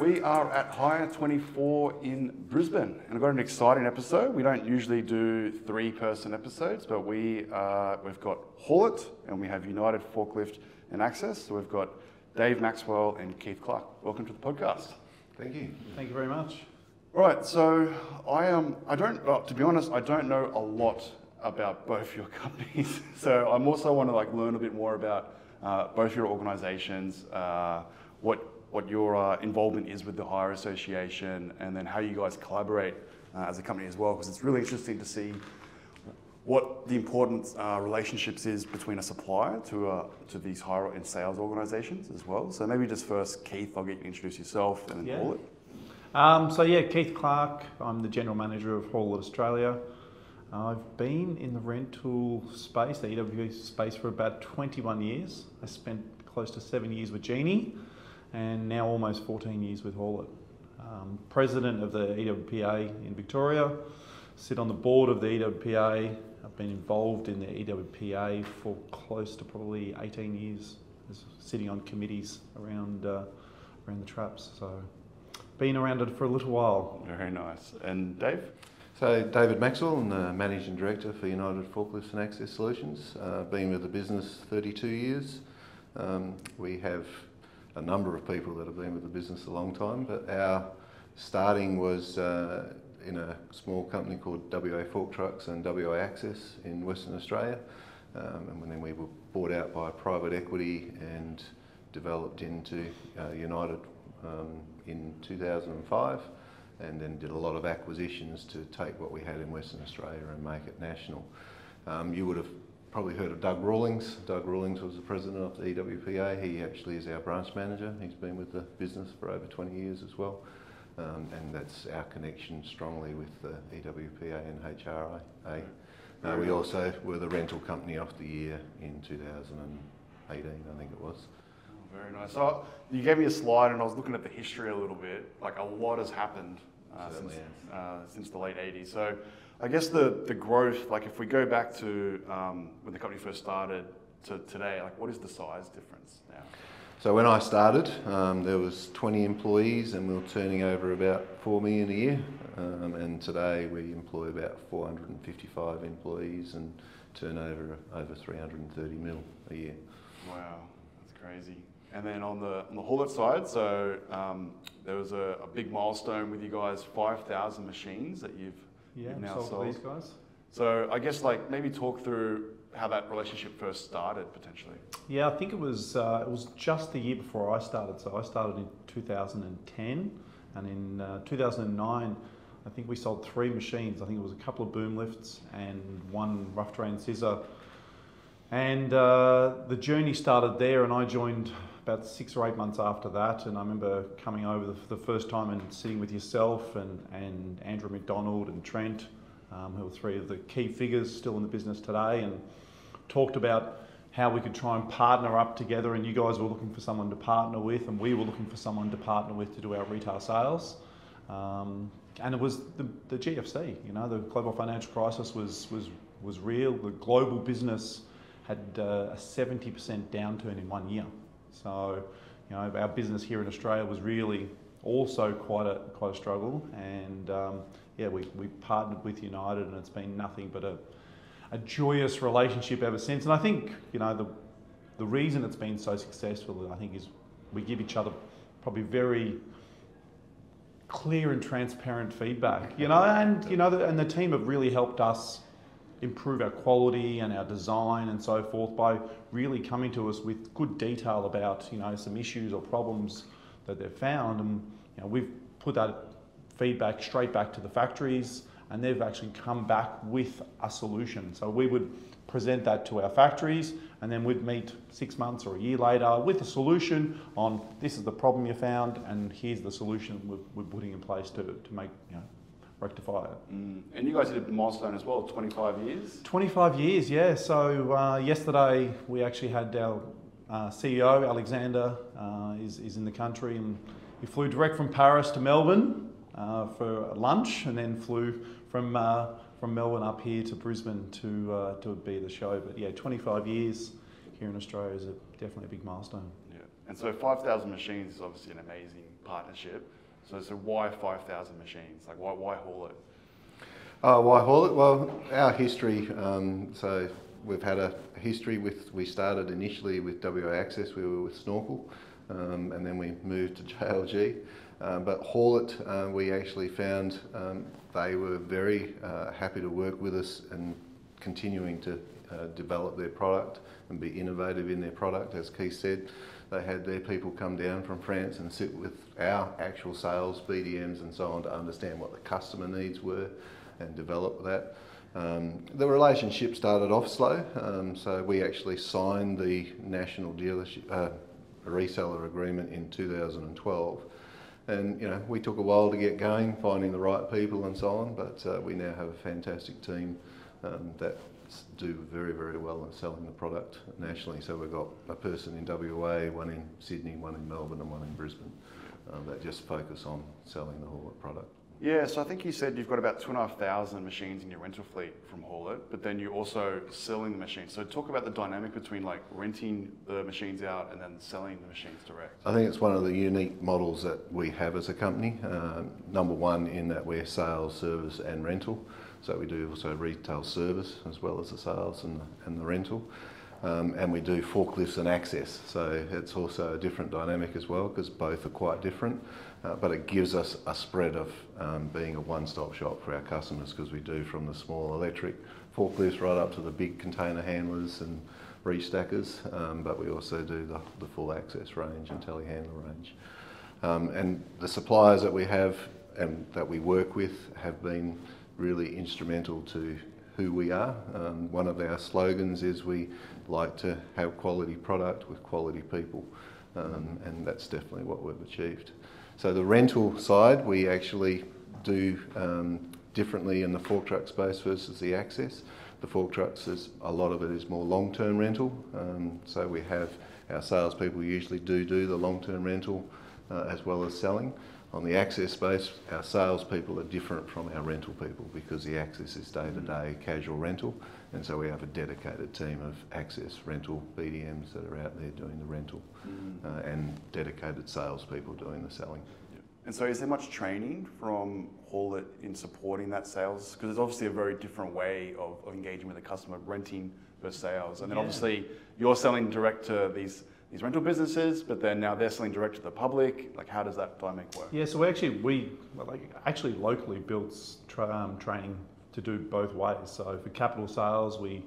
we are at Hire 24 in Brisbane, and I've got an exciting episode. We don't usually do three-person episodes, but we uh, we've got Haulotte and we have United Forklift and Access. So we've got Dave Maxwell and Keith Clarke. Welcome to the podcast. Thank you. Thank you very much. All right, so I am. Um, I don't. Well, to be honest, I don't know a lot about both your companies. so I'm also want to like learn a bit more about uh, both your organisations, uh, what what your uh, involvement is with the Hire Association, and then how you guys collaborate uh, as a company as well, because it's really interesting to see what the important uh, relationships is between a supplier to, uh, to these hire and sales organisations as well. So maybe just first, Keith, I'll get you to introduce yourself and then yeah. Haulotte. Um, so yeah, Keith Clarke, I'm the General Manager of Haulotte Australia. I've been in the rental space, the EW space, for about 21 years. I spent close to seven years with Genie and now almost 14 years with Haulotte. Um, president of the EWPA in Victoria, sit on the board of the EWPA. I've been involved in the EWPA for close to probably 18 years, sitting on committees around uh, around the traps. So, been around it for a little while. Very nice. And Dave? So, David Maxwell, I'm the Managing Director for United Forklifts and Access Solutions. Uh, been with the business 32 years. Um, we have a number of people that have been with the business a long time, but our starting was uh, in a small company called WA Fork Trucks and WA Access in Western Australia. Um, and then we were bought out by private equity and developed into uh, United um, in 2005 and then did a lot of acquisitions to take what we had in Western Australia and make it national. Um, you would have probably heard of Doug Rawlings. Doug Rawlings was the president of the EWPA. He actually is our branch manager. He's been with the business for over 20 years as well. Um, and that's our connection strongly with the EWPA and HRA. Uh, we also were the rental company of the year in 2018, I think it was. Oh, very nice. So you gave me a slide, and I was looking at the history a little bit. Like a lot has happened uh, since, uh, since the late 80s. So I guess the, the growth, like if we go back to um, when the company first started to today, like what is the size difference now? So when I started, um, there was 20 employees and we were turning over about 4 million a year. Um, and today we employ about 455 employees and turn over over 330 mil a year. Wow, that's crazy. And then on the on the It side, so um, there was a, a, big milestone with you guys, 5,000 machines that you've yeah, now sold, sold. these guys. So I guess like maybe talk through how that relationship first started potentially. Yeah, I think it was uh, it was just the year before I started. So I started in 2010, and in uh, 2009, I think we sold three machines. I think it was a couple of boom lifts and one rough terrain scissor. And uh, the journey started there, and I joined about six or eight months after that. And I remember coming over the, the first time and sitting with yourself and, and Andrew McDonald and Trent, um, who are three of the key figures still in the business today, and talked about how we could try and partner up together. And you guys were looking for someone to partner with, and we were looking for someone to partner with to do our retail sales. Um, and it was the, the GFC, you know, the global financial crisis was, was, was real. The global business had uh, a 70% downturn in one year. So, you know, our business here in Australia was really also quite a quite a struggle. And um, yeah, we, we partnered with United, and it's been nothing but a a joyous relationship ever since. And I think you know the the reason it's been so successful, I think, is we give each other probably very clear and transparent feedback. You know, and you know, the, and the team have really helped us improve our quality and our design and so forth by really coming to us with good detail about you know some issues or problems that they've found. And you know we've put that feedback straight back to the factories and they've actually come back with a solution. So we would present that to our factories and then we'd meet six months or a year later with a solution on this is the problem you found and here's the solution we're, we're putting in place to, to make you know rectify it. Mm. And you guys did a milestone as well, 25 years? 25 years, yeah. So uh, yesterday we actually had our uh, CEO, Alexander, uh, is, is in the country and he flew direct from Paris to Melbourne uh, for lunch and then flew from, uh, from Melbourne up here to Brisbane to, uh, to be the show. But yeah, 25 years here in Australia is a, definitely a big milestone. Yeah. And so 5,000 machines is obviously an amazing partnership. So, so why 5,000 machines? Like, why, why Haulotte? Uh, why Haulotte? Well, our history, um, so we've had a history with, we started initially with WA Access, we were with Snorkel, um, and then we moved to JLG. Um, but Haulotte, uh, we actually found um, they were very uh, happy to work with us and continuing to uh, develop their product and be innovative in their product. As Keith said, they had their people come down from France and sit with our actual sales, BDMs and so on to understand what the customer needs were and develop that. Um, the relationship started off slow, um, so we actually signed the national dealership uh, reseller agreement in 2012. And you know, we took a while to get going, finding the right people and so on. But uh, we now have a fantastic team um, that do very, very well in selling the product nationally. So we've got a person in WA, one in Sydney, one in Melbourne, and one in Brisbane um, that just focus on selling the whole product. Yeah, so I think you said you've got about two and a half thousand machines in your rental fleet from Haul but then you're also selling the machines. So talk about the dynamic between like renting the machines out and then selling the machines direct. I think it's one of the unique models that we have as a company. Uh, number one, in that we're sales, service, and rental. So we do also retail service as well as the sales and the, and the rental. Um, and we do forklifts and access. So it's also a different dynamic as well because both are quite different. Uh, but it gives us a spread of um, being a one-stop shop for our customers because we do from the small electric forklifts right up to the big container handlers and reach stackers, um, but we also do the, the, full access range and telehandler range. Um, and the suppliers that we have and that we work with have been really instrumental to who we are. Um, one of our slogans is we like to have quality product with quality people, um, and that's definitely what we've achieved. So the rental side, we actually do um, differently in the fork truck space versus the access. The fork trucks, is, a lot of it is more long-term rental. Um, so we have our salespeople usually do do the long-term rental uh, as well as selling. On the access space, our salespeople are different from our rental people because the access is day-to-day casual rental, and so we have a dedicated team of access rental BDMs that are out there doing the rental, mm. uh, and dedicated salespeople doing the selling. And so, is there much training from Haulotte in supporting that sales? Because it's obviously a very different way of, of engaging with a customer, renting versus sales, and then yeah. obviously you're selling direct to these these rental businesses, but then now they're selling direct to the public. Like, how does that dynamic work? Yeah, so we actually we like actually locally built tra- um, training to do both ways. So for capital sales, we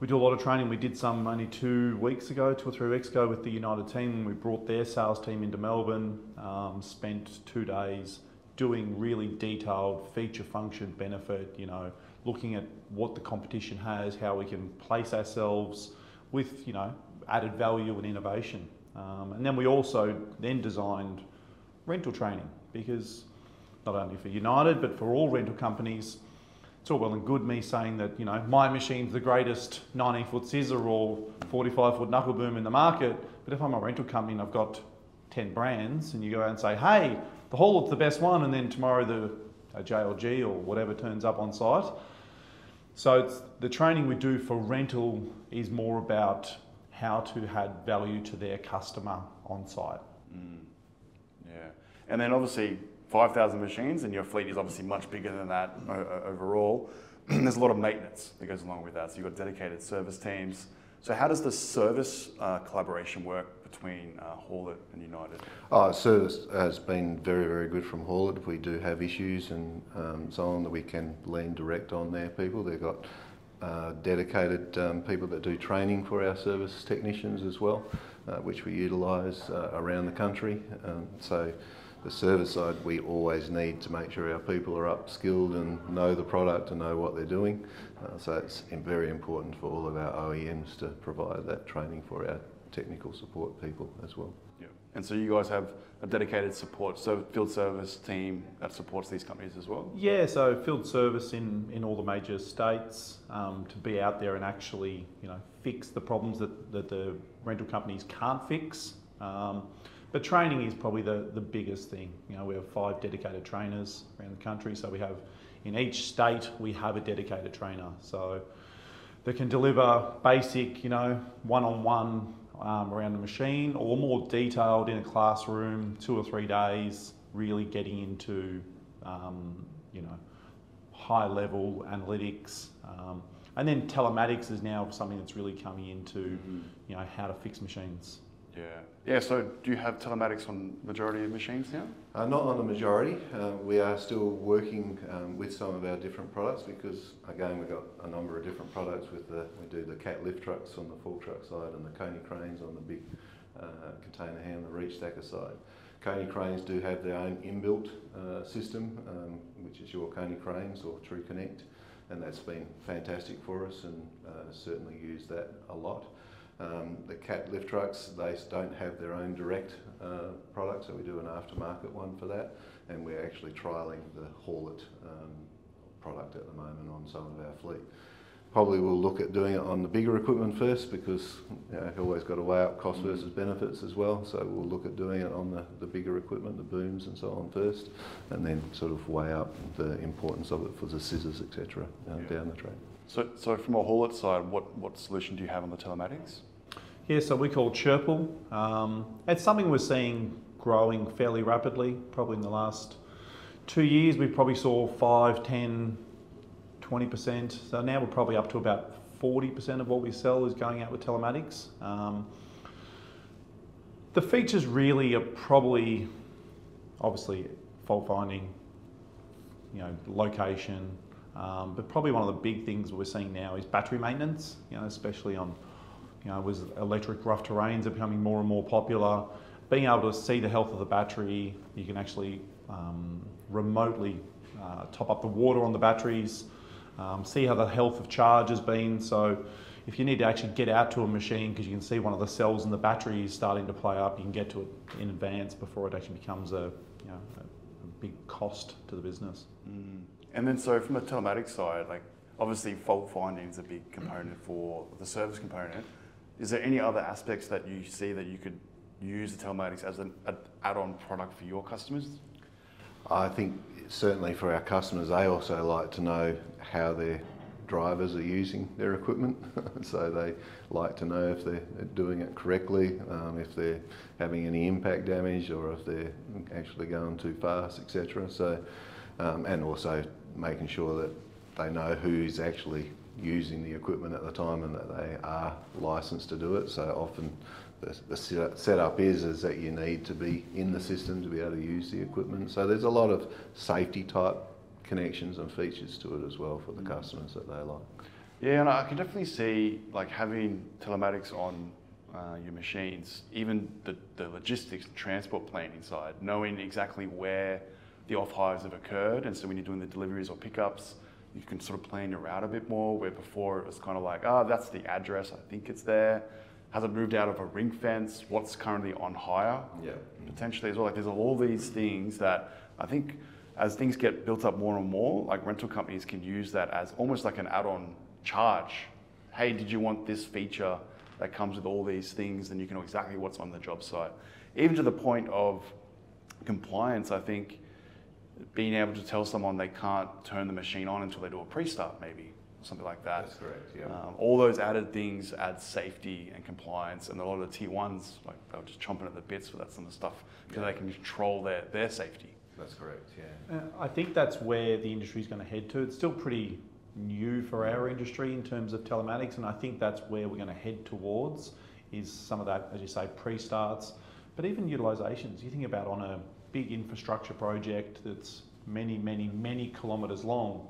we do a lot of training. We did some only two weeks ago, two or three weeks ago, with the United team. We brought their sales team into Melbourne, um, spent two days doing really detailed feature, function, benefit. You know, looking at what the competition has, how we can place ourselves with you know added value and innovation. Um, and then we also then designed rental training because not only for United but for all rental companies, it's all well and good me saying that you know my machine's the greatest 90 foot scissor or 45 foot knuckle boom in the market. But if I'm a rental company and I've got 10 brands and you go out and say, hey, the Haulotte's the best one, and then tomorrow the JLG or G or whatever turns up on site. So the training we do for rental is more about how to add value to their customer on site. Mm. Yeah, and then obviously 5,000 machines, and your fleet is obviously much bigger than that overall. There's a lot of maintenance that goes along with that. So you've got dedicated service teams. So how does the service uh, collaboration work between uh, Haulotte and United? Oh, service has been very, very good from Haulotte. We do have issues and um, so on, that we can lean direct on their people. They've got uh, dedicated um, people that do training for our service technicians as well, uh, which we utilise uh, around the country. Um, so the service side, we always need to make sure our people are upskilled and know the product and know what they're doing. Uh, so it's very important for all of our OEMs to provide that training for our technical support people as well. And so you guys have a dedicated support so field service team that supports these companies as well? Yeah, so field service in, in all the major states um, to be out there and actually you know fix the problems that, that the rental companies can't fix. Um, but training is probably the, the biggest thing. You know, we have five dedicated trainers around the country, so we have in each state we have a dedicated trainer. So that can deliver basic, you know, one-on-one um, around the machine, or more detailed in a classroom, two or three days, really getting into um, you know high level analytics. Um, and then telematics is now something that's really coming into you know how to fix machines. Yeah. Yeah. So, do you have telematics on majority of machines now? Uh, not on the majority. Uh, we are still working um, with some of our different products because, again, we've got a number of different products. With the we do the cat lift trucks on the fork truck side and the Coney cranes on the big uh, container handler reach stacker side. Konecranes do have their own inbuilt uh, system, um, which is your Konecranes or TRUCONNECT, and that's been fantastic for us and uh, certainly use that a lot. Um, the cat lift trucks, they don't have their own direct uh, product, so we do an aftermarket one for that, and we're actually trialling the Haulotte um, product at the moment on some of our fleet. Probably we'll look at doing it on the bigger equipment first because you know, always got to weigh up cost versus benefits as well. So we'll look at doing it on the, the bigger equipment, the booms and so on first, and then sort of weigh up the importance of it for the scissors, etc. Uh, Yeah. down the track. So, so from a Haulotte side, what, what solution do you have on the telematics? Yeah, so we call Sherpal. Um, it's something we're seeing growing fairly rapidly. Probably in the last two years, we probably saw 5, 10, 20%. So now we're probably up to about 40% of what we sell is going out with telematics. Um, the features really are probably, obviously, fault finding, you know, location, um, but probably one of the big things we're seeing now is battery maintenance, you know, especially on you know, electric rough terrains are becoming more and more popular. Being able to see the health of the battery, you can actually um, remotely uh, top up the water on the batteries, um, see how the health of charge has been. So, if you need to actually get out to a machine because you can see one of the cells in the battery is starting to play up, you can get to it in advance before it actually becomes a, you know, a, a big cost to the business. Mm. And then, so from a telematics side, like obviously fault finding is a big component for the service component. Is there any other aspects that you see that you could use the telematics as an add-on product for your customers? I think certainly for our customers, they also like to know how their drivers are using their equipment. so they like to know if they're doing it correctly, um, if they're having any impact damage, or if they're actually going too fast, etc. So, um, and also making sure that they know who's actually using the equipment at the time and that they are licensed to do it. So often the, the setup is is that you need to be in the system to be able to use the equipment. So there's a lot of safety type connections and features to it as well for the customers that they like. Yeah, and I can definitely see like having telematics on uh, your machines, even the, the logistics and transport planning side, knowing exactly where the off hires have occurred. And so when you're doing the deliveries or pickups, you can sort of plan your route a bit more. Where before it was kind of like, oh, that's the address, I think it's there. Has it moved out of a ring fence? What's currently on hire? Yeah. potentially as well. Like there's all these things that I think as things get built up more and more, like rental companies can use that as almost like an add-on charge. Hey, did you want this feature that comes with all these things? And you can know exactly what's on the job site. Even to the point of compliance, I think being able to tell someone they can't turn the machine on until they do a pre-start, maybe something like that. That's correct, yeah. Um, all those added things add safety and compliance, and a lot of the T1s, like they're just chomping at the bits for that sort of stuff because they can control their, their safety. That's correct, yeah. Uh, I think that's where the industry is going to head to. It's still pretty new for our industry in terms of telematics, and I think that's where we're going to head towards. Is some of that, as you say, pre-starts, but even utilizations. You think about on a big infrastructure project that's many, many, many kilometres long.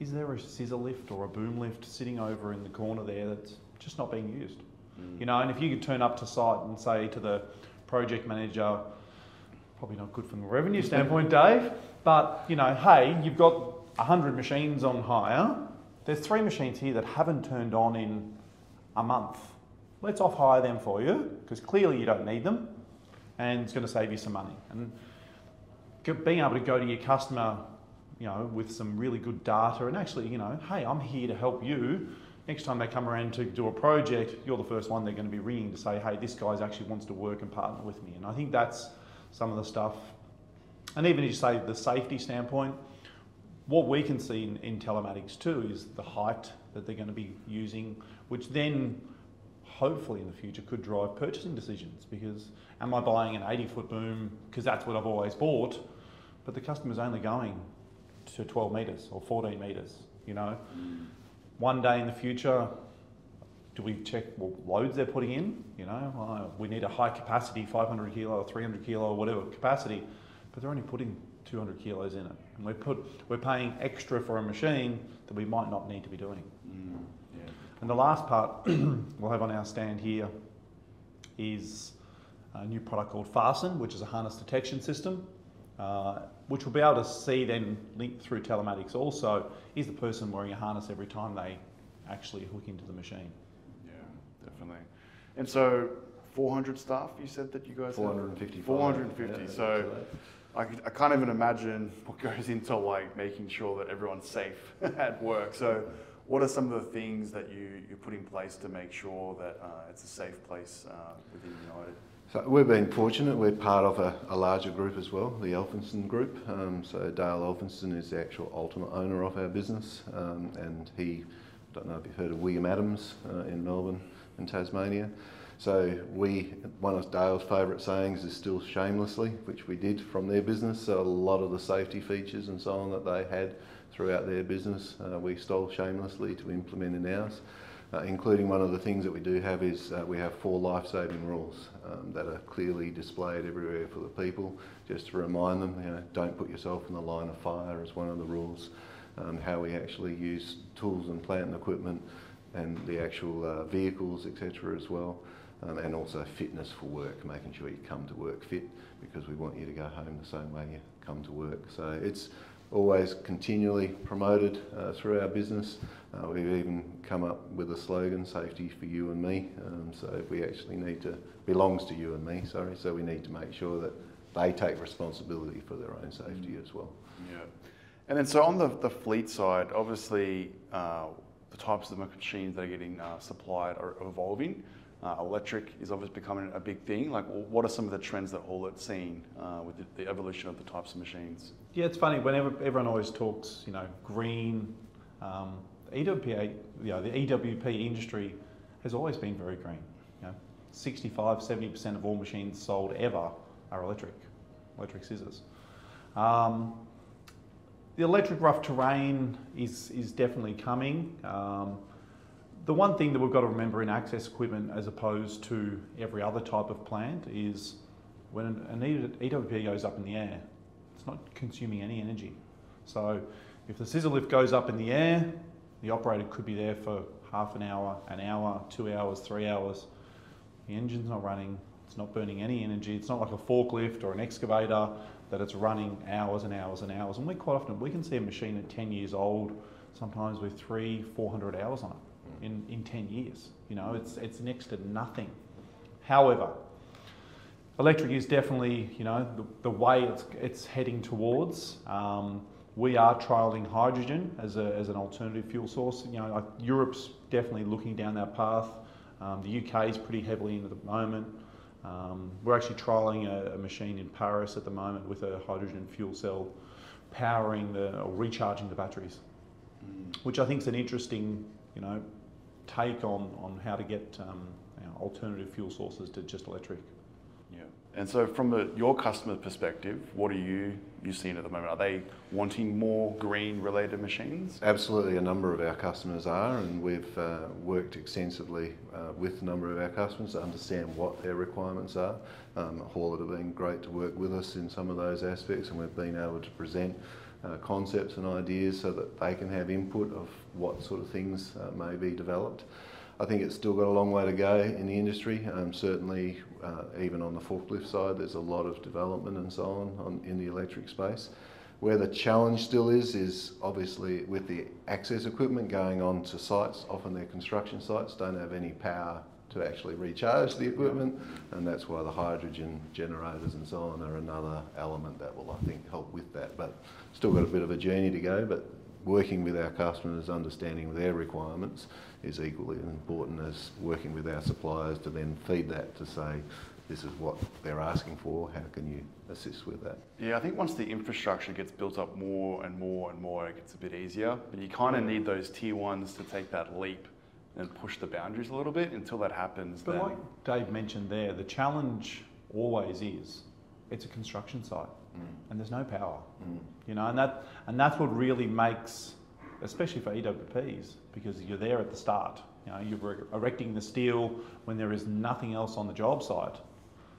Is there a scissor lift or a boom lift sitting over in the corner there that's just not being used? Mm. You know, and if you could turn up to site and say to the project manager, probably not good from a revenue standpoint, Dave, but you know, hey, you've got 100 machines on hire. There's three machines here that haven't turned on in a month. Let's off hire them for you because clearly you don't need them and it's going to save you some money. And being able to go to your customer, you know, with some really good data and actually, you know, hey, I'm here to help you. Next time they come around to do a project, you're the first one they're going to be ringing to say, hey, this guy actually wants to work and partner with me. And I think that's some of the stuff. And even as you say, the safety standpoint, what we can see in, in telematics too is the height that they're going to be using, which then hopefully in the future could drive purchasing decisions because am I buying an 80 foot boom because that's what I've always bought, but the customer's only going to 12 metres or 14 metres, you know? One day in the future, do we check what loads they're putting in? You know, uh, we need a high capacity, 500 kilo or 300 kilo or whatever capacity, but they're only putting 200 kilos in it, and we put we're paying extra for a machine that we might not need to be doing. Mm, yeah. And the last part we'll have on our stand here is a new product called Fasten, which is a harness detection system, uh, which will be able to see then linked through telematics also, is the person wearing a harness every time they actually hook into the machine. Yeah, definitely. And so, 400 staff, you said that you guys have? 455. 450. Yeah, so, I can't even imagine what goes into like making sure that everyone's safe at work. So, what are some of the things that you, you put in place to make sure that uh, it's a safe place uh, within United? So we've been fortunate. We're part of a, a larger group as well, the Elphinstone Group. Um, so Dale Elphinstone is the actual ultimate owner of our business, um, and he, I don't know if you've heard of William Adams uh, in Melbourne and Tasmania. So we, one of Dale's favourite sayings is still shamelessly, which we did from their business. So a lot of the safety features and so on that they had throughout their business, uh, we stole shamelessly to implement in ours. Uh, including one of the things that we do have is uh, we have four life-saving rules um, that are clearly displayed everywhere for the people, just to remind them, you know, don't put yourself in the line of fire is one of the rules. Um, how we actually use tools and plant and equipment and the actual uh, vehicles, etc. as well. Um, and also fitness for work, making sure you come to work fit because we want you to go home the same way you come to work. So it's always continually promoted uh, through our business. Uh, we've even come up with a slogan, safety for you and me. Um, so we actually need to, belongs to you and me, sorry, so we need to make sure that they take responsibility for their own safety as well. Yeah. And then, so on the, the fleet side, obviously, uh, the types of machines that are getting uh, supplied are evolving. Uh, electric is obviously becoming a big thing. Like, what are some of the trends that Haulotte's seeing uh, with the, the evolution of the types of machines? Yeah, it's funny. Whenever everyone always talks, you know, green, um, EWP, you know, the EWP industry has always been very green. You know, 65, 70% of all machines sold ever are electric, electric scissors. Um, the electric rough terrain is, is definitely coming. Um, the one thing that we've got to remember in access equipment as opposed to every other type of plant is when an EWP goes up in the air, it's not consuming any energy. So if the scissor lift goes up in the air, the operator could be there for half an hour, an hour, two hours, three hours. The engine's not running, it's not burning any energy. It's not like a forklift or an excavator that it's running hours and hours and hours. And we quite often, we can see a machine at 10 years old, sometimes with three, 400 hours on it in, in 10 years. You know, it's, it's next to nothing. However, electric is definitely, you know, the, the way it's, it's heading towards. Um, we are trialling hydrogen as, a, as an alternative fuel source. You know, like Europe's definitely looking down that path. Um, the UK is pretty heavily in at the moment. Um, we're actually trialling a, a, machine in Paris at the moment with a hydrogen fuel cell powering the or recharging the batteries, mm. which I think is an interesting, you know, take on, on how to get um, you know, alternative fuel sources to just electric. Yeah. And so, from the, your customer perspective, what are you you seeing at the moment? Are they wanting more green related machines? Absolutely, a number of our customers are, and we've uh, worked extensively uh, with a number of our customers to understand what their requirements are. Um, Haulotte have been great to work with us in some of those aspects, and we've been able to present uh, concepts and ideas so that they can have input of what sort of things uh, may be developed. I think it's still got a long way to go in the industry. Um, certainly, uh, even on the forklift side, there's a lot of development and so on, on in the electric space. Where the challenge still is, is obviously with the access equipment going on to sites, often their construction sites don't have any power to actually recharge the equipment, and that's why the hydrogen generators and so on are another element that will, I think, help with that. But still got a bit of a journey to go, but working with our customers, understanding their requirements is equally important as working with our suppliers to then feed that to say, this is what they're asking for, how can you assist with that? Yeah, I think once the infrastructure gets built up more and more and more, it gets a bit easier. But you kind of need those tier ones to take that leap and push the boundaries a little bit. Until that happens, But then like Dave mentioned there, the challenge always is it's a construction site Mm. and there's no power. Mm. You know, and that and that's what really makes, especially for EWPs, because you're there at the start. You know, you're er- erecting the steel when there is nothing else on the job site.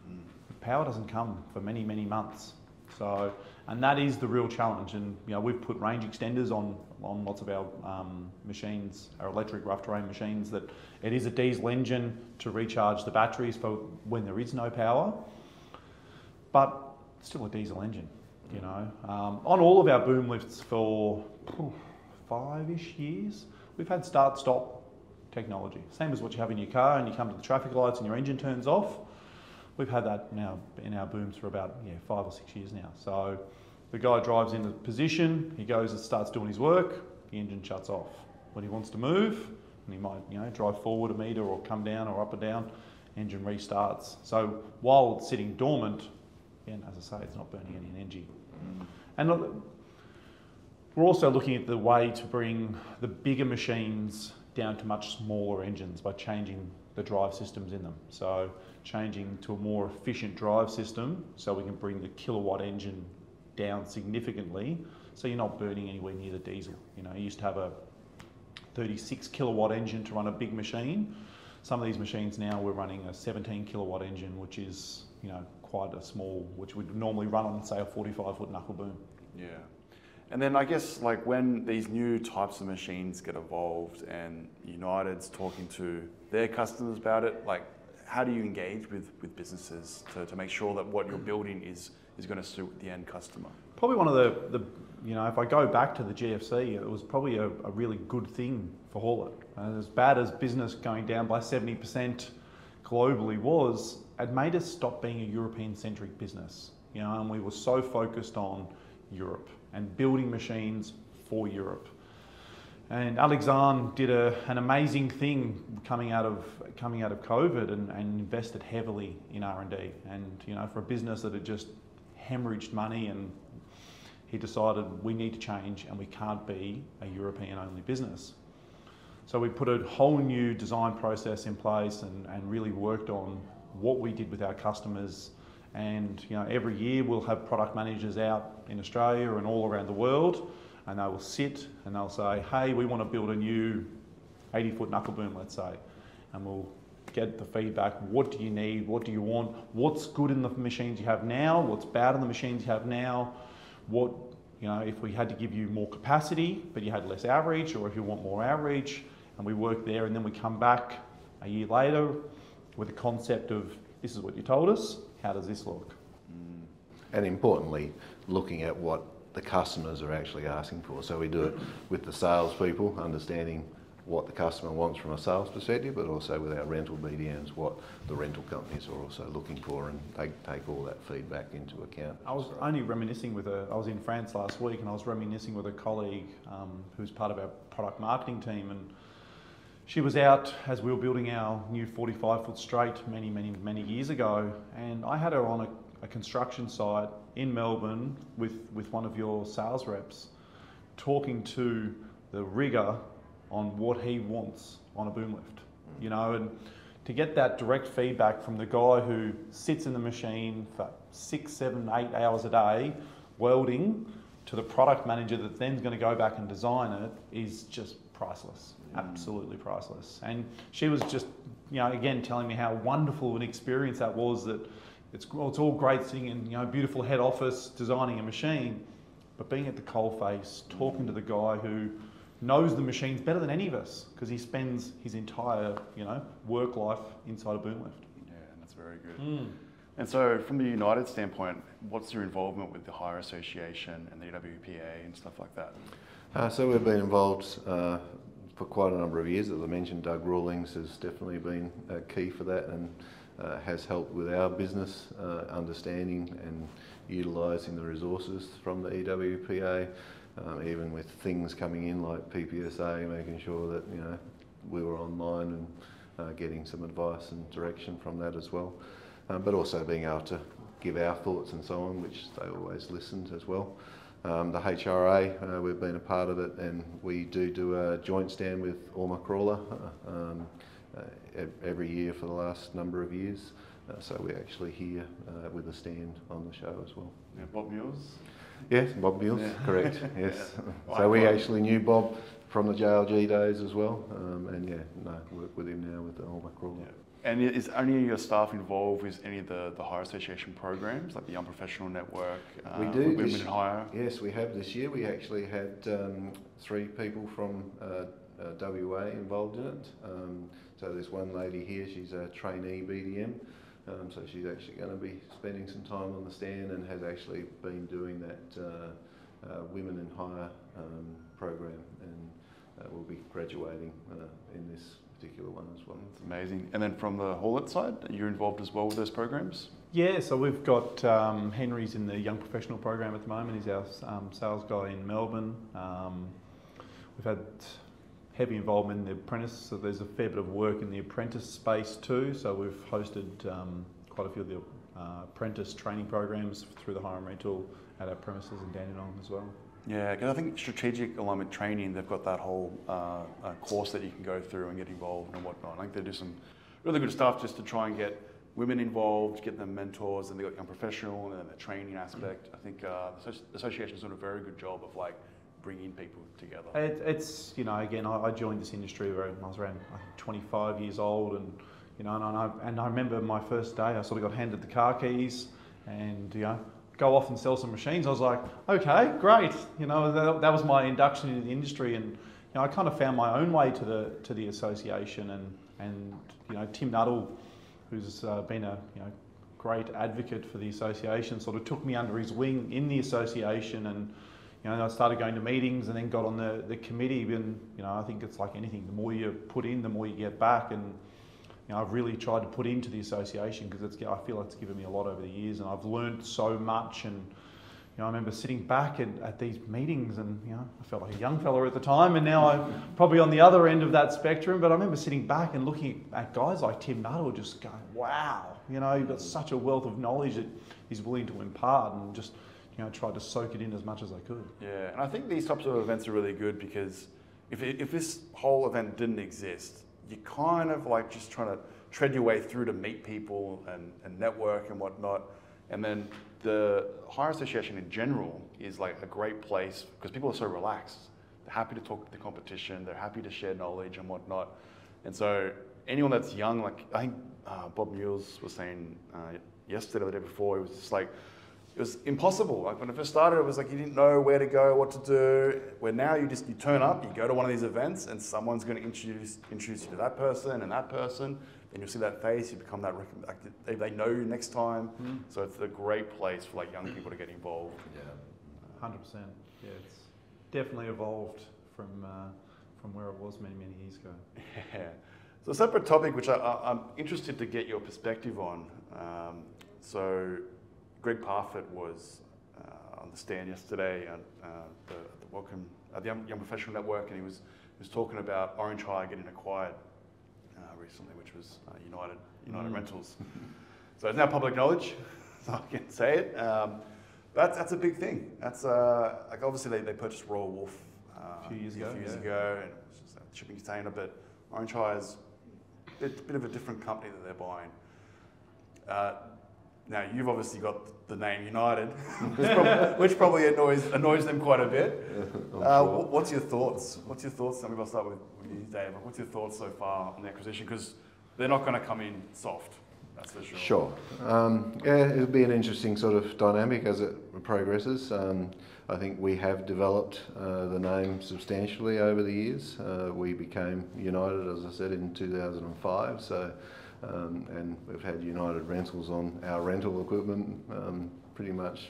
Mm. Power doesn't come for many many months. So, and that is the real challenge. And you know, we've put range extenders on on lots of our um, machines, our electric rough terrain machines. That it is a diesel engine to recharge the batteries for when there is no power, but still a diesel engine. You know, um, on all of our boom lifts for five-ish years, we've had start-stop technology, same as what you have in your car, and you come to the traffic lights and your engine turns off. We've had that now in our booms for about yeah five or six years now. So the guy drives into position, he goes and starts doing his work, the engine shuts off. When he wants to move, and he might you know drive forward a metre or come down or up or down, engine restarts. So while it's sitting dormant, again as I say, it's not burning any energy. And look, we're also looking at the way to bring the bigger machines down to much smaller engines by changing the drive systems in them. So changing to a more efficient drive system so we can bring the kilowatt engine down significantly so you're not burning anywhere near the diesel. You know, you used to have a 36 kilowatt engine to run a big machine. Some of these machines now we're running a 17 kilowatt engine, which is, you know, quite a small, which would normally run on, say, a 45 foot knuckle boom. Yeah. And then I guess like when these new types of machines get evolved and United's talking to their customers about it, like how do you engage with, with businesses to, to make sure that what you're building is, is going to suit the end customer? Probably one of the, the you know, if I go back to the GFC, it was probably a, a really good thing for Haulotte. As bad as business going down by 70% globally was, it made us stop being a European centric business. You know, and we were so focused on Europe and building machines for Europe. And Alexandre did a, an amazing thing coming out of coming out of COVID and, and invested heavily in R and D. And you know, for a business that had just hemorrhaged money, and he decided we need to change and we can't be a European only business. So we put a whole new design process in place and, and really worked on what we did with our customers. And you know, every year we'll have product managers out in Australia and all around the world, and they will sit and they'll say, "Hey, we want to build a new 80-foot knuckle boom, let's say," and we'll get the feedback. What do you need? What do you want? What's good in the machines you have now? What's bad in the machines you have now? What you know, if we had to give you more capacity, but you had less outreach, or if you want more outreach, and we work there, and then we come back a year later with a concept of this is what you told us. How does this look? And importantly, looking at what the customers are actually asking for. So we do it with the salespeople, understanding what the customer wants from a sales perspective, but also with our rental BDMs, what the rental companies are also looking for, and they take all that feedback into account. I was only reminiscing with a. I was in France last week, and I was reminiscing with a colleague um, who's part of our product marketing team, and she was out as we were building our new 45 foot straight many, many, many years ago, and I had her on a, a construction site in Melbourne with with one of your sales reps, talking to the rigger on what he wants on a boom lift, you know, and to get that direct feedback from the guy who sits in the machine for six, seven, eight hours a day welding to the product manager that then's going to go back and design it is just priceless, absolutely priceless. And she was just, you know, again telling me how wonderful an experience that was. That it's it's all great sitting in you know beautiful head office designing a machine, but being at the coalface, talking to the guy who knows the machines better than any of us because he spends his entire you know work life inside a boom lift. Yeah, and that's very good. Hmm. And so, from the United standpoint, what's your involvement with the Hire Association and the WPA and stuff like that? Uh, so we've been involved uh, for quite a number of years. As I mentioned, Doug Rawlings has definitely been uh, key for that and uh, has helped with our business uh, understanding and utilising the resources from the EWPA, um, even with things coming in like PPSA, making sure that you know we were online and uh, getting some advice and direction from that as well. Um, but also being able to give our thoughts and so on, which they always listened as well. Um, the HRA, uh, we've been a part of it, and we do do a joint stand with Orma Crawler uh, um, uh, every year for the last number of years. Uh, so we're actually here uh, with a stand on the show as well. Yeah, Bob Mules. Yes, Bob Mills, Yeah. correct. Yes. Yeah. so we actually knew Bob from the JLG days as well, um, and yeah, no, work with him now with the Olma Crawler. And is any of your staff involved with any of the, the hire association programs, like the Young Professional Network, uh, We do Women in Hire? Yes, we have this year. We actually had um, three people from uh, uh, WA involved in it. Um, so there's one lady here, she's a trainee BDM. Um, so she's actually going to be spending some time on the stand and has actually been doing that uh, uh, Women in Hire um, program and uh, will be graduating uh, in this particular one as well. That's amazing. And then from the Haulotte side, you're involved as well with those programs? Yeah, so we've got um, Henry's in the Young Professional Program at the moment. He's our um, sales guy in Melbourne. Um, we've had heavy involvement in the apprentice, so there's a fair bit of work in the apprentice space too. So we've hosted um, quite a few of the uh, apprentice training programs through the hire and rental at our premises in Dandenong as well. Yeah, because I think strategic alignment training, they've got that whole uh, uh, course that you can go through and get involved and whatnot. I think they do some really good stuff just to try and get women involved, get them mentors, and they've got young professional and then the training aspect. I think uh, the associ- association's done a very good job of like bringing people together. It, it's you know again I, I joined this industry when I was around I think 25 years old and you know and I, and I remember my first day I sort of got handed the car keys and you know go off and sell some machines I was like okay great you know that, that was my induction into the industry and you know I kind of found my own way to the to the association and and you know Tim Nuttall who's uh, been a you know great advocate for the association sort of took me under his wing in the association and you know, I started going to meetings and then got on the, the committee. And, you know, I think it's like anything. The more you put in, the more you get back. And, you know, I've really tried to put into the association because it's, I feel it's given me a lot over the years and I've learned so much. And, you know, I remember sitting back at, at these meetings and, you know, I felt like a young fella at the time. And now I'm probably on the other end of that spectrum. But I remember sitting back and looking at guys like Tim Nuttall just going, wow, you know, you've got such a wealth of knowledge that he's willing to impart and just, you know, tried to soak it in as much as I could. Yeah, and I think these types of events are really good because if, if this whole event didn't exist, you kind of like just trying to tread your way through to meet people and, and network and whatnot. And then the Hire Association in general is like a great place because people are so relaxed. They're happy to talk to the competition, they're happy to share knowledge and whatnot. And so anyone that's young, like I think uh, Bob Mules was saying uh, yesterday or the day before, it was just like, it was impossible. Like when I first started, it was like you didn't know where to go, what to do. Where now you just you turn up, you go to one of these events, and someone's going to introduce introduce you to that person and that person, and you'll see that face. You become that. Like they, they know you next time. So it's a great place for like young people to get involved. Yeah, Hundred percent. Yeah, it's definitely evolved from uh, from where it was many many years ago. Yeah. So a separate topic, which I, I, I'm interested to get your perspective on. Um, so Greg Parfitt was uh, on the stand yesterday at uh, the, the Welcome at the Young, Young Professional Network, and he was he was talking about Orange Hire getting acquired uh, recently, which was uh, United United Mm. Rentals. so it's now public knowledge, so I can say it. Um, but that's, that's a big thing. That's uh, like obviously they, they purchased Royal Wolf uh, A few years ago, few years yeah. ago, and it was just a shipping container. But Orange Hire is a bit, bit of a different company that they're buying. Uh, now you've obviously got the name United, which, prob- which probably annoys annoys them quite a bit. Uh, sure. wh- What's your thoughts? What's your thoughts? Maybe I'll start with, with you, Dave. What's your thoughts so far on the acquisition? Because they're not going to come in soft, that's for sure. Sure. Um, yeah, it'll be an interesting sort of dynamic as it progresses. Um, I think we have developed uh, the name substantially over the years. Uh, we became United, as I said, in 2005. So, um, and we've had United Rentals on our rental equipment um, pretty much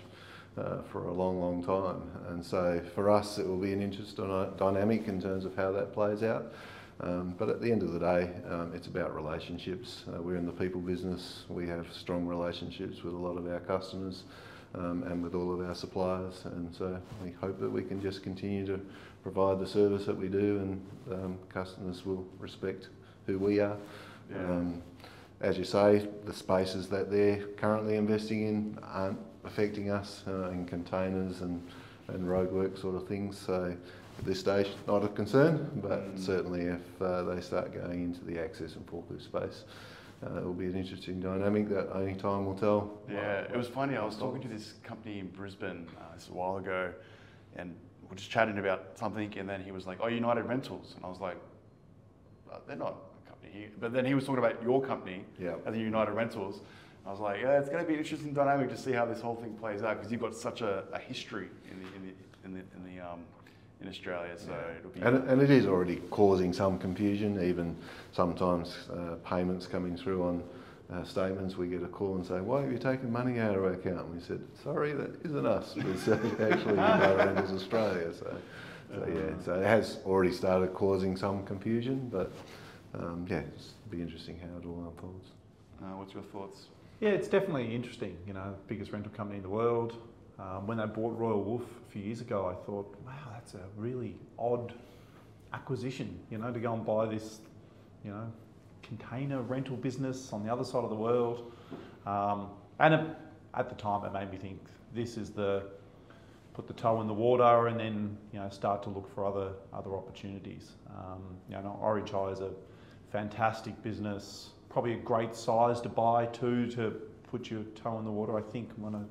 uh, for a long, long time. And so for us, it will be an interesting dynamic in terms of how that plays out. Um, but at the end of the day, um, it's about relationships. Uh, we're in the people business. We have strong relationships with a lot of our customers um, and with all of our suppliers. And so we hope that we can just continue to provide the service that we do and um, customers will respect who we are. Yeah. Um, as you say, the spaces that they're currently investing in aren't affecting us uh, in containers and, and roadwork sort of things. So at this stage, not a concern, but Mm. certainly if uh, they start going into the access and forklift space, uh, it will be an interesting dynamic that only time will tell. Yeah, it was funny. I was talking to this company in Brisbane uh, this a while ago, and we're just chatting about something, and then he was like, "Oh, United Rentals," and I was like, "They're not a company." He, but then he was talking about your company, Yeah. as United Rentals. I was like, "Yeah, it's going to be an interesting dynamic to see how this whole thing plays out because you've got such a, a history in the in the in the, in, the, um, in Australia, so it'll be." And, and it is already causing some confusion, even sometimes uh, payments coming through on uh, statements. We get a call and say, why have you taken money out of our account? And we said, sorry, that isn't us. It's uh, actually United Rentals Australia. So, so, yeah, so it has already started causing some confusion, but um, yeah, it'll be interesting how it all unfolds. uh, what's your thoughts? Yeah, it's definitely interesting. You know, biggest rental company in the world. Um, when they bought Royal Wolf a few years ago, I thought, wow, that's a really odd acquisition. You know, to go and buy this, you know, container rental business on the other side of the world. Um, and it, at the time, it made me think this is the put the toe in the water and then you know start to look for other other opportunities. Um, you know, Orange Hire is a fantastic business, probably a great size to buy too to put your toe in the water. I think when I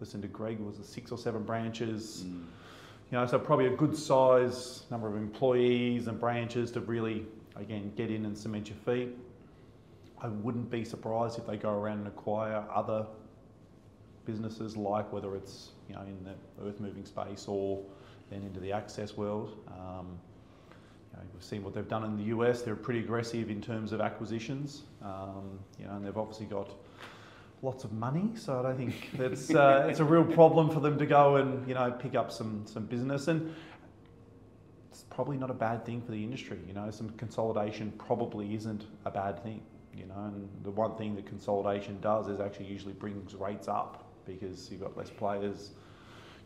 listened to Greg, it was a six or seven branches. Mm. You know, so probably a good size number of employees and branches to really, again, get in and cement your feet. I wouldn't be surprised if they go around and acquire other businesses, like whether it's you know in the earth moving space or then into the access world. Um, you know, we've seen what they've done in the US. They're pretty aggressive in terms of acquisitions. Um, you know, and they've obviously got lots of money, so I don't think that's uh, it's a real problem for them to go and you know pick up some some business and. It's probably not a bad thing for the industry, you know. Some consolidation probably isn't a bad thing, you know. And the one thing that consolidation does is actually usually brings rates up because you've got less players,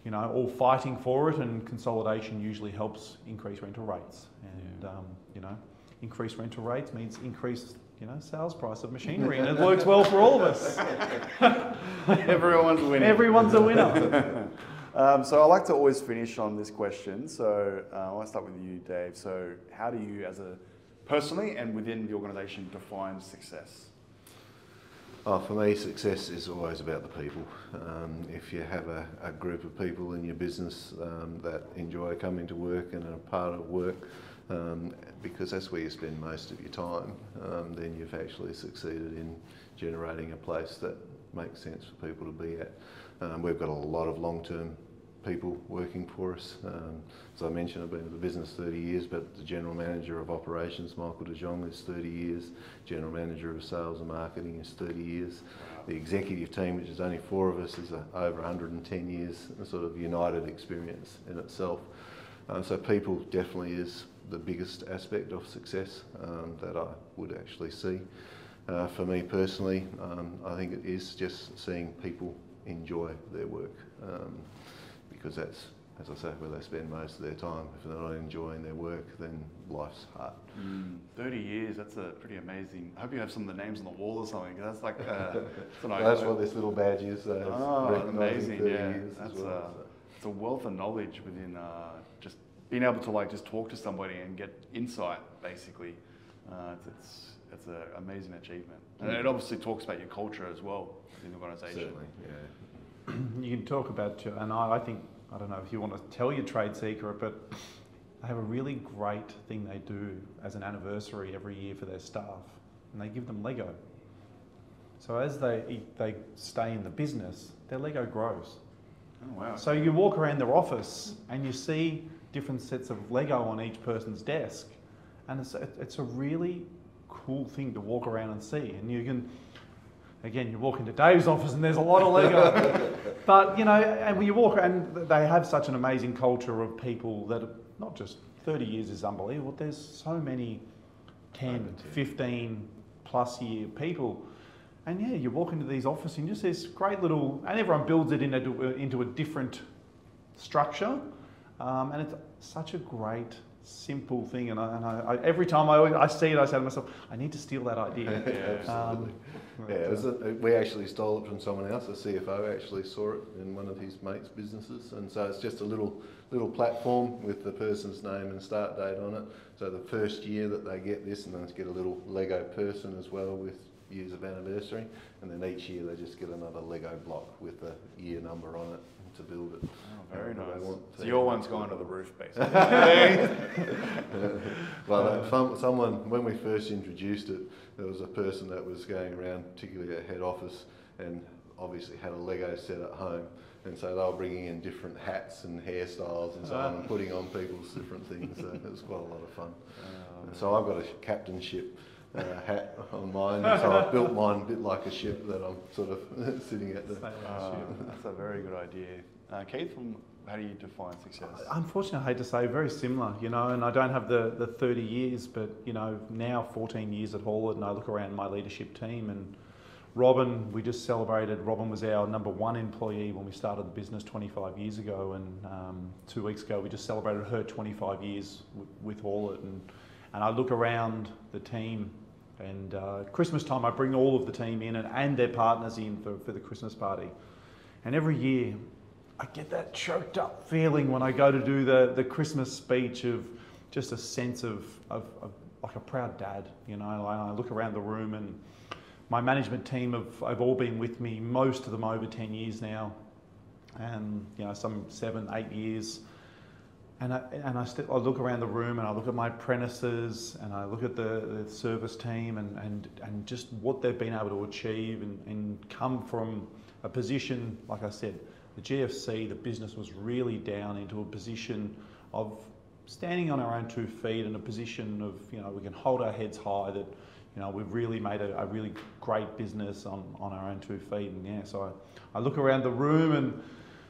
you know, all fighting for it. And consolidation usually helps increase rental rates, and um, you know, increased rental rates means increased you know, sales price of machinery, and it works well for all of us. Everyone's winning. Everyone's a winner. Um, so I like to always finish on this question. So uh, I want to start with you, Dave. So how do you, as a personally and within the organisation, define success? Oh, for me, success is always about the people. Um, if you have a, a group of people in your business um, that enjoy coming to work and are part of work, um, because that's where you spend most of your time, um, then you've actually succeeded in generating a place that makes sense for people to be at. Um, we've got a lot of long-term people working for us. Um, as I mentioned, I've been in the business 30 years, but the general manager of operations, Michael De Jong, is 30 years. General manager of sales and marketing is 30 years. The executive team, which is only four of us, is uh, over 110 years, a sort of united experience in itself. Uh, so people definitely is the biggest aspect of success um, that I would actually see. Uh, for me personally, um, I think it is just seeing people enjoy their work um, because that's, as I say, where they spend most of their time. If they're not enjoying their work, then life's hard. Mm, 30 years, that's a pretty amazing. I hope you have some of the names on the wall or something. That's like, uh, an That's what this little badge is. Uh, Oh, amazing, yeah. That's, well, uh, so. It's a wealth of knowledge within uh, just being able to like just talk to somebody and get insight, basically. Uh, it's, it's, it's an amazing achievement. And it obviously talks about your culture as well in the organisation. Certainly, yeah. you can talk about, your- and I, I think, I don't know if you want to tell your trade secret, but they have a really great thing they do as an anniversary every year for their staff, and they give them Lego. So as they they stay in the business, their Lego grows. Oh, wow. So you walk around their office and you see different sets of Lego on each person's desk, and it's it's a really cool thing to walk around and see. And you can, again, you walk into Dave's office and there's a lot of Lego, but you know, and when you walk and they have such an amazing culture of people that are not just 30 years is unbelievable. There's so many 10, 15 plus year people. And yeah, you walk into these offices and just this great little, and everyone builds it into, into a different structure. Um, and it's such a great simple thing, and, I, and I, I, every time I, I see it, I say to myself, I need to steal that idea. Absolutely. Um, yeah, it was a, we actually stole it from someone else. The CFO actually saw it in one of his mates' businesses, and so it's just a little little platform with the person's name and start date on it. So the first year that they get this, and then get a little Lego person as well with years of anniversary, and then each year they just get another Lego block with the year number on it to build it. Oh, very however they nice. want So your one's gone to the roof, basically. well, that- some, someone, when we first introduced it, there was a person that was going around, particularly at head office, and obviously had a Lego set at home. And so they were bringing in different hats and hairstyles and so on and putting on people's different things. So it was quite a lot of fun. Um, So I've got a captainship uh, hat on mine, so I've built mine a bit like a ship that I'm sort of sitting at the. uh, that's a very good idea. Uh, Keith, from, how do you define success? Unfortunately, I hate to say, very similar, you know, and I don't have the, the 30 years, but, you know, now 14 years at Haulotte, and I look around my leadership team, and Robin, we just celebrated, Robin was our number one employee when we started the business 25 years ago, and um, two weeks ago we just celebrated her 25 years with, Haulotte, and, and I look around the team, and uh, Christmas time I bring all of the team in and, and their partners in for, for the Christmas party. And every year I get that choked up feeling when I go to do the, the Christmas speech of just a sense of, of, of like a proud dad, you know. And I look around the room and my management team have, have all been with me, most of them over 10 years now, and you know, some seven, eight years. And I, and I, st- I look around the room and I look at my apprentices and I look at the, the service team and, and, and just what they've been able to achieve and, and come from a position, like I said, the GFC, the business was really down into a position of standing on our own two feet and a position of, you know, we can hold our heads high that, you know, we've really made a, a really great business on, on our own two feet. And yeah, so I, I look around the room and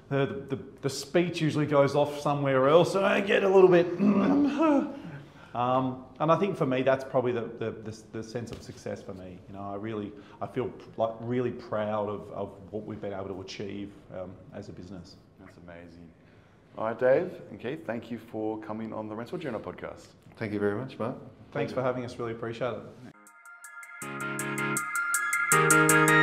the, the, the speech usually goes off somewhere else and I get a little bit, Um, and I think for me, that's probably the, the, the, the, sense of success for me. You know, I really, I feel like really proud of, of what we've been able to achieve um, as a business. That's amazing. All right, Dave and Keith, thank you for coming on the Rental Journal podcast. Thank you very much, Mark. Thanks for having us. Really appreciate it.